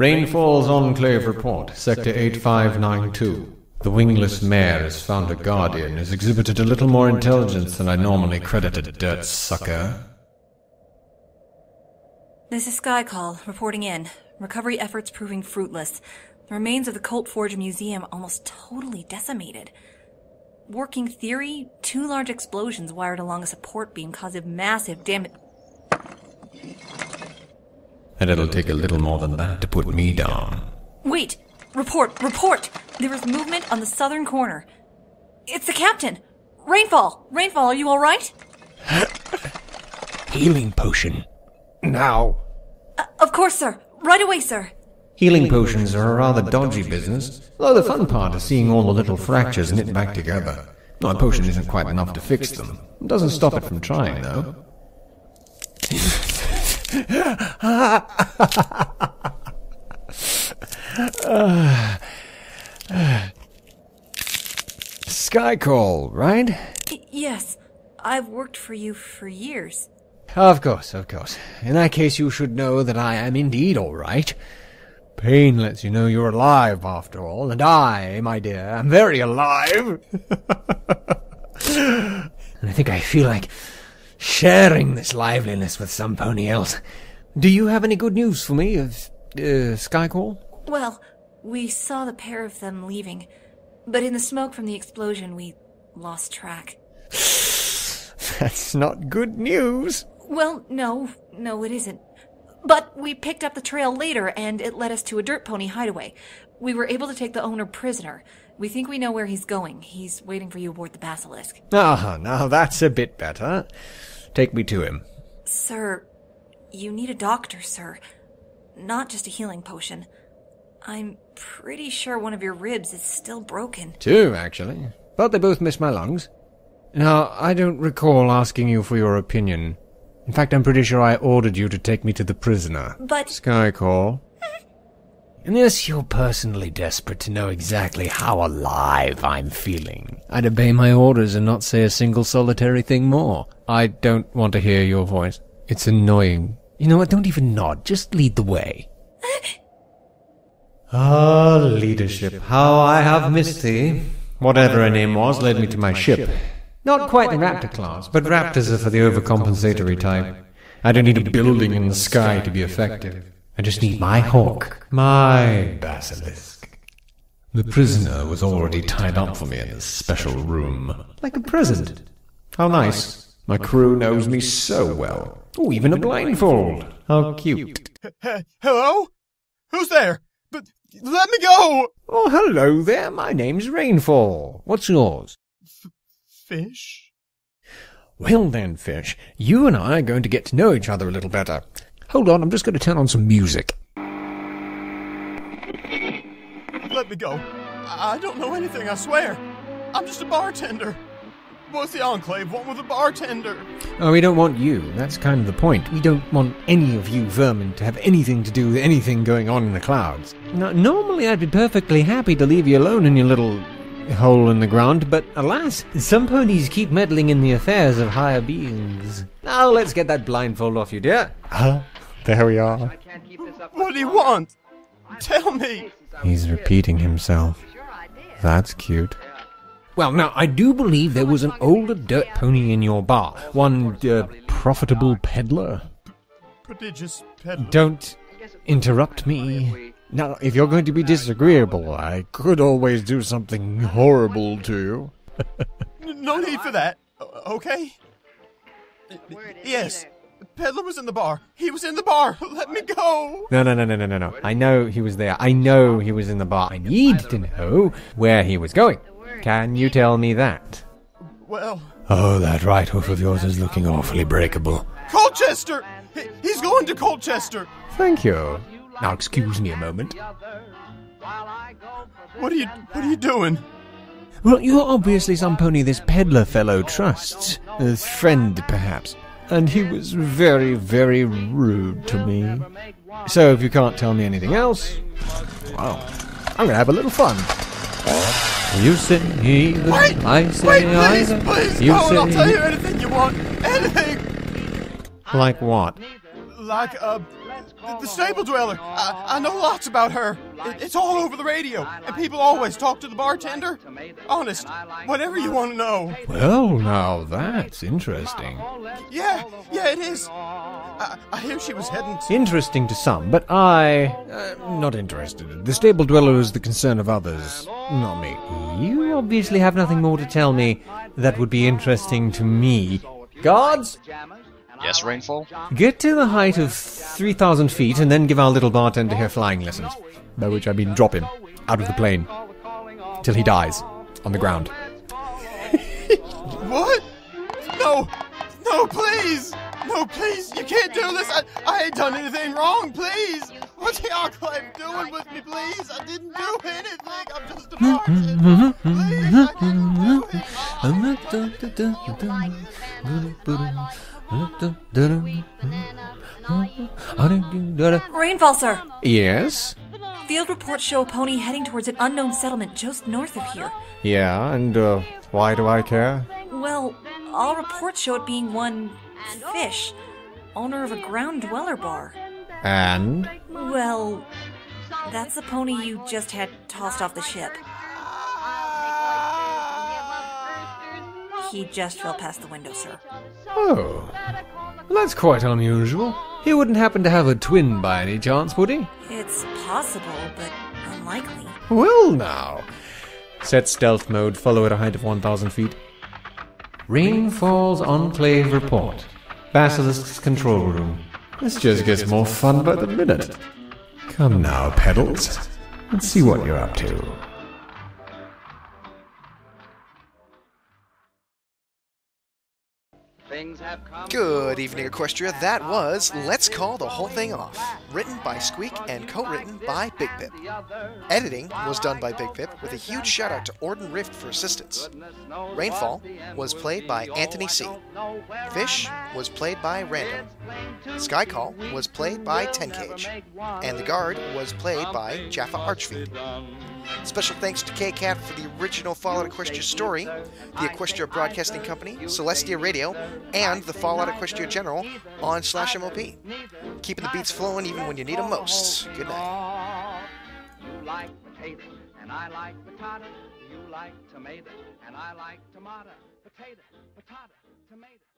Rainfall's Enclave report, Sector 8592. The wingless mare has found a guardian has exhibited a little more intelligence than I normally credit a dirt sucker. This is Skycall, reporting in. Recovery efforts proving fruitless. The remains of the Coltforge Museum almost totally decimated. Working theory, two large explosions wired along a support beam caused massive damage. And it'll take a little more than that to put me down. Wait! Report! Report! There is movement on the southern corner. It's the captain! Rainfall! Rainfall, are you alright? Healing potion. Now. Uh, of course, sir. Right away, sir. Healing potions are a rather dodgy business, though the fun part is seeing all the little fractures knit back together. My potion isn't quite enough to fix them. It doesn't stop it from trying, though. Skycall, right? Y- yes. I've worked for you for years. Of course, of course. In that case, you should know that I am indeed all right. Pain lets you know you're alive, after all, and I, my dear, am very alive. and I think I feel like sharing this liveliness with some pony else. Do you have any good news for me of uh, Skycall? Well, we saw the pair of them leaving, but in the smoke from the explosion, we lost track. That's not good news. Well, no, no, it isn't. But we picked up the trail later, and it led us to a dirt pony hideaway. We were able to take the owner prisoner. We think we know where he's going. He's waiting for you aboard the Basilisk. Ah, now that's a bit better. Take me to him. Sir, you need a doctor, sir. Not just a healing potion. I'm pretty sure one of your ribs is still broken. Two, actually. But they both missed my lungs. Now, I don't recall asking you for your opinion. In fact, I'm pretty sure I ordered you to take me to the prisoner. But Skycall. Unless you're personally desperate to know exactly how alive I'm feeling, I'd obey my orders and not say a single solitary thing more. I don't want to hear your voice. It's annoying. You know what? Don't even nod. Just lead the way. Ah, leadership, how I have missed thee. Whatever her name was led me to my ship. Not quite the raptor class, but raptors are for the overcompensatory type. I don't need a building in the sky to be effective. I just need my hawk, my basilisk. The prisoner was already tied up for me in this special room, like a present. How nice. My crew knows me so well. Oh, even a blindfold. How cute. Hello? Who's there? But let me go! Oh, hello there. My name's Rainfall. What's yours? Fish? Well then, Fish, you and I are going to get to know each other a little better. Hold on, I'm just going to turn on some music. Let me go. I don't know anything, I swear. I'm just a bartender. What's the Enclave want with a bartender? Oh, we don't want you. That's kind of the point. We don't want any of you vermin to have anything to do with anything going on in the clouds. Now, normally I'd be perfectly happy to leave you alone in your little hole in the ground, but alas, some ponies keep meddling in the affairs of higher beings. Now let's get that blindfold off you, dear. Ah, there we are. What do you want? Tell me. He's repeating himself. That's cute. Well, now, I do believe there was an older dirt pony in your bar. One, uh, profitable peddler. Prodigious peddler. Don't interrupt me. Now, if you're going to be disagreeable, I could always do something horrible to you. No need for that. Okay? Yes. Peddler was in the bar. He was in the bar. Let me go. No, no, no, no, no, no, no. I know he was there. I know he was in the bar. I need to know where he was going. Can you tell me that? Well, Oh, that right hoof of yours is looking awfully breakable. Colchester! He- he's going to Colchester! Thank you. Now, excuse me a moment. What are you what are you doing? Well, you're obviously some pony this peddler fellow trusts. A friend, perhaps. And he was very, very rude to me. So if you can't tell me anything else, well, I'm gonna have a little fun. You say either, Wait! I say Wait, please, either. please, you go I'll say tell you anything you want. Anything! like what? Like a The, the stable dweller. I, I know lots about her. It, it's all over the radio, and people always talk to the bartender. Honest, whatever you want to know. Well, now that's interesting. Yeah, yeah, it is. I, I hear she was heading to. Interesting to some, but I. Uh, not interested. The stable dweller is the concern of others, not me. You obviously have nothing more to tell me that would be interesting to me. Guards, Yes, Rainfall? get to the height of 3,000 feet and then give our little bartender here flying lessons. By which I mean drop him out of the plane till he dies on the ground. What? No, no, please, no, please, you can't do this. I, I ain't done anything wrong. Please, what's the enclave doing with me? Please, I didn't do anything. I'm just a bartender. Please, I didn't do anything. Rainfall, sir. Yes? Field reports show a pony heading towards an unknown settlement just north of here. Yeah, and uh, why do I care? Well, all reports show it being one fish, owner of a ground dweller bar. And? Well, that's the pony you just had tossed off the ship. He just fell past the window, sir. Oh. Well, that's quite unusual. He wouldn't happen to have a twin by any chance, would he? It's possible, but unlikely. Well, now. Set stealth mode, follow at a height of 1,000 feet. Rainfall's Enclave Report. Basilisk's control room. This just gets more fun by the minute. Come now, Pedals. Let's see what you're up to. Good evening, Equestria. That was Let's Call the Whole Thing Off, written by Squeak and co-written by Bigpip. Editing was done by Bigpip, with a huge shout out to Orden Rift for assistance. Rainfall was played by Anthony C. Fish was played by Random. Skycall was played by Ten Cage, and the Guard was played by Jaffa Archfeed. Special thanks to KKat for the original Fallout Equestria story, the Equestria Broadcasting Company, Celestia Radio, and the Fallout Equestria General on Slash MLP. Keeping the beats flowing even when you need them most. Good night. You like and I like. You like and I like tomato. Potato, potato, tomato.